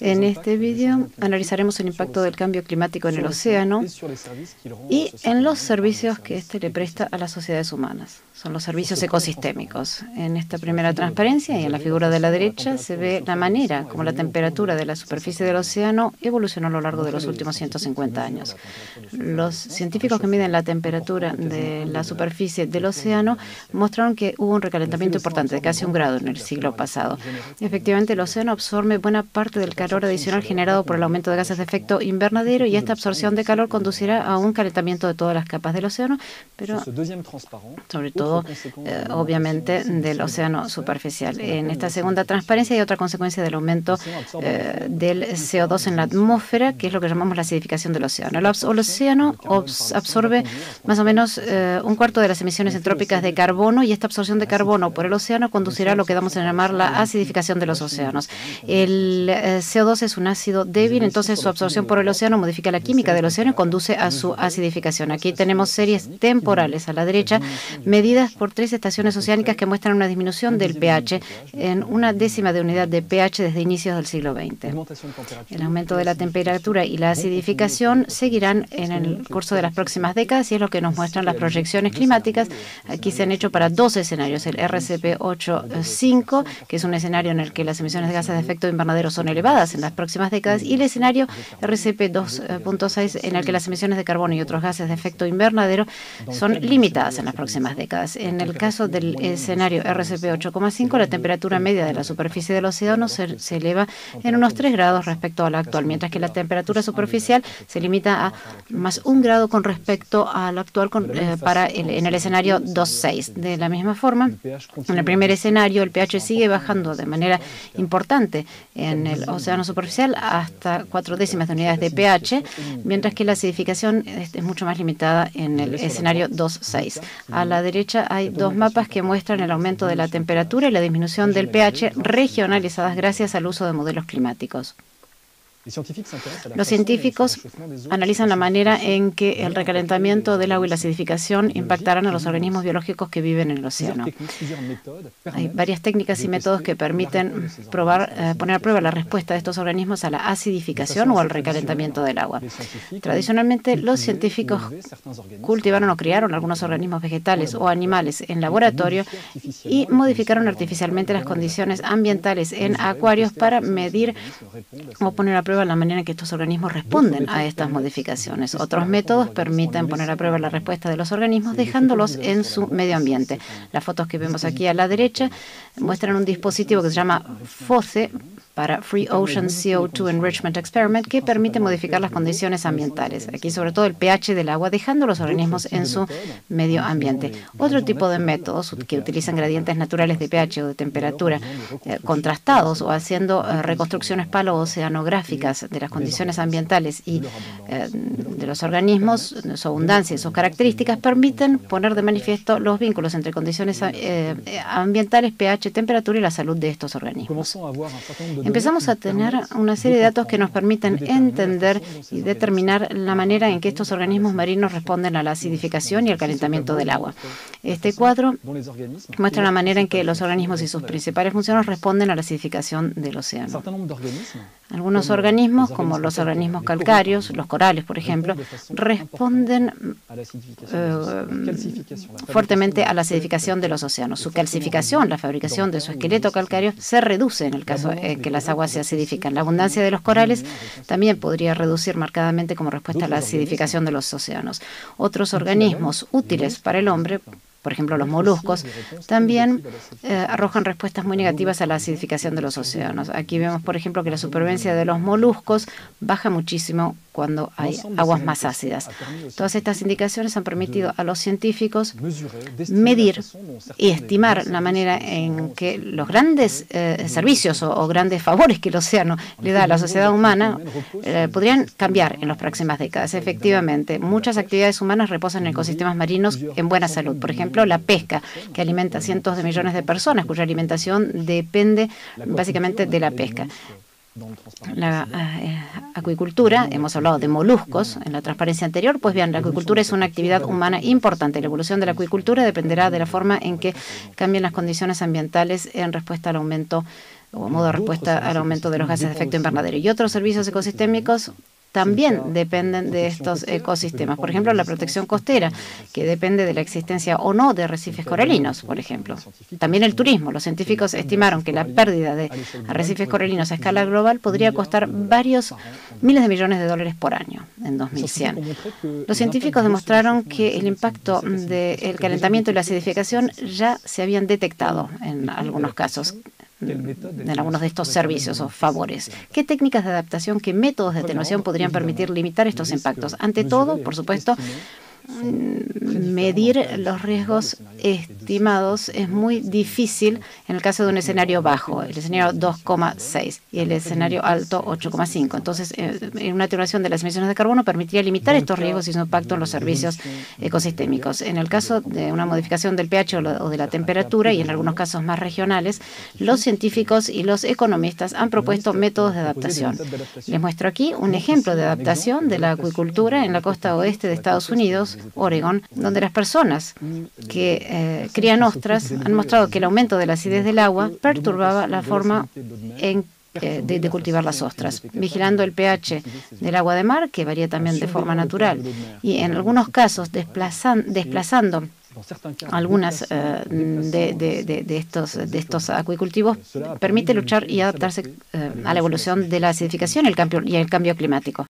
En este vídeo analizaremos el impacto del cambio climático en el océano y en los servicios que éste le presta a las sociedades humanas. Son los servicios ecosistémicos. En esta primera transparencia y en la figura de la derecha se ve la manera como la temperatura de la superficie del océano evolucionó a lo largo de los últimos 150 años. Los científicos que miden la temperatura de la superficie del océano mostraron que hubo un recalentamiento importante de casi un grado en el siglo pasado. Efectivamente, el océano absorbe buena parte del calor adicional generado por el aumento de gases de efecto invernadero y esta absorción de calor conducirá a un calentamiento de todas las capas del océano, pero sobre todo, eh, obviamente, del océano superficial. En esta segunda transparencia hay otra consecuencia del aumento eh, del CO2 en la atmósfera, que es lo que llamamos la acidificación del océano. El, océano absorbe más o menos eh, un cuarto de las emisiones entrópicas de carbono y esta absorción de carbono por el océano conducirá a lo que damos a llamar la acidificación de los océanos. El eh, CO2 es un ácido débil, entonces su absorción por el océano modifica la química del océano y conduce a su acidificación. Aquí tenemos series temporales a la derecha, medidas por tres estaciones oceánicas que muestran una disminución del pH en una décima de unidad de pH desde inicios del siglo XX. El aumento de la temperatura y la acidificación seguirán en el curso de las próximas décadas y es lo que nos muestran las proyecciones climáticas. Aquí se han hecho para dos escenarios, el RCP 8.5, que es un escenario en el que las emisiones de gases de efecto invernadero son elevadas en las próximas décadas, y el escenario RCP 2.6, en el que las emisiones de carbono y otros gases de efecto invernadero son limitadas en las próximas décadas. En el caso del escenario RCP 8.5, la temperatura media de la superficie del océano se, se eleva en unos 3 grados respecto a la actual, mientras que la temperatura superficial se limita a más un grado con respecto a la actual eh, para en el escenario 2.6. De la misma forma, en el primer escenario el pH sigue bajando de manera importante en el océano superficial hasta cuatro décimas de unidades de pH, mientras que la acidificación es, es mucho más limitada en el escenario 2.6. A la derecha hay dos mapas que muestran el aumento de la temperatura y la disminución del pH regionalizadas gracias al uso de modelos climáticos. Los científicos analizan la manera en que el recalentamiento del agua y la acidificación impactarán a los organismos biológicos que viven en el océano. Hay varias técnicas y métodos que permiten probar, eh, poner a prueba la respuesta de estos organismos a la acidificación o al recalentamiento del agua. Tradicionalmente, los científicos cultivaron o criaron algunos organismos vegetales o animales en laboratorio y modificaron artificialmente las condiciones ambientales en acuarios para medir o poner a prueba la manera en que estos organismos responden a estas modificaciones. Otros métodos permiten poner a prueba la respuesta de los organismos dejándolos en su medio ambiente. Las fotos que vemos aquí a la derecha muestran un dispositivo que se llama FOCE para Free Ocean CO2 Enrichment Experiment que permite modificar las condiciones ambientales, aquí sobre todo el pH del agua, dejando los organismos en su medio ambiente. Otro tipo de métodos que utilizan gradientes naturales de pH o de temperatura eh, contrastados o haciendo eh, reconstrucciones palo-oceanográficas de las condiciones ambientales y eh, de los organismos, su abundancia y sus características, permiten poner de manifiesto los vínculos entre condiciones ambientales, pH, temperatura y la salud de estos organismos empezamos a tener una serie de datos que nos permiten entender y determinar la manera en que estos organismos marinos responden a la acidificación y al calentamiento del agua. Este cuadro muestra la manera en que los organismos y sus principales funciones responden a la acidificación del océano. Algunos organismos, como los organismos calcáreos, los corales, por ejemplo, responden eh, fuertemente a la acidificación de los océanos. Su calcificación, la fabricación de su esqueleto calcáreo, se reduce en el caso en que las aguas se acidifican. La abundancia de los corales también podría reducir marcadamente como respuesta a la acidificación de los océanos. Otros organismos útiles para el hombre por ejemplo los moluscos, también eh, arrojan respuestas muy negativas a la acidificación de los océanos. Aquí vemos, por ejemplo, que la supervivencia de los moluscos baja muchísimo cuando hay aguas más ácidas. Todas estas indicaciones han permitido a los científicos medir y estimar la manera en que los grandes eh, servicios o, grandes favores que el océano le da a la sociedad humana eh, podrían cambiar en las próximas décadas. Efectivamente, muchas actividades humanas reposan en ecosistemas marinos en buena salud. Por ejemplo, la pesca, que alimenta a cientos de millones de personas, cuya alimentación depende básicamente de la pesca. La eh, acuicultura, hemos hablado de moluscos en la transparencia anterior, pues bien, la acuicultura es una actividad humana importante. La evolución de la acuicultura dependerá de la forma en que cambien las condiciones ambientales en respuesta al aumento o modo de respuesta al aumento de los gases de efecto invernadero. Y otros servicios ecosistémicos también dependen de estos ecosistemas. Por ejemplo, la protección costera, que depende de la existencia o no de arrecifes coralinos, por ejemplo. También el turismo. Los científicos estimaron que la pérdida de arrecifes coralinos a escala global podría costar varios miles de millones de dólares por año en 2100. Los científicos demostraron que el impacto del calentamiento y la acidificación ya se habían detectado en algunos casos en algunos de estos servicios o favores. ¿Qué técnicas de adaptación, qué métodos de atenuación podrían permitir limitar estos impactos? Ante todo, por supuesto, Mm, medir los riesgos estimados es muy difícil en el caso de un escenario bajo, el escenario 2,6 y el escenario alto 8,5. Entonces, eh, una atenuación de las emisiones de carbono permitiría limitar estos riesgos y su impacto en los servicios ecosistémicos. En el caso de una modificación del pH o de la temperatura y en algunos casos más regionales, los científicos y los economistas han propuesto métodos de adaptación. Les muestro aquí un ejemplo de adaptación de la acuicultura en la costa oeste de Estados Unidos Oregon, donde las personas que eh, ostras han mostrado que el aumento de la acidez del agua perturbaba la forma eh, de, cultivar las ostras, vigilando el pH del agua de mar, que varía también de forma natural, y en algunos casos desplazando algunas eh, de, estos, de estos acuicultivos permite luchar y adaptarse a la evolución de la acidificación y el cambio climático.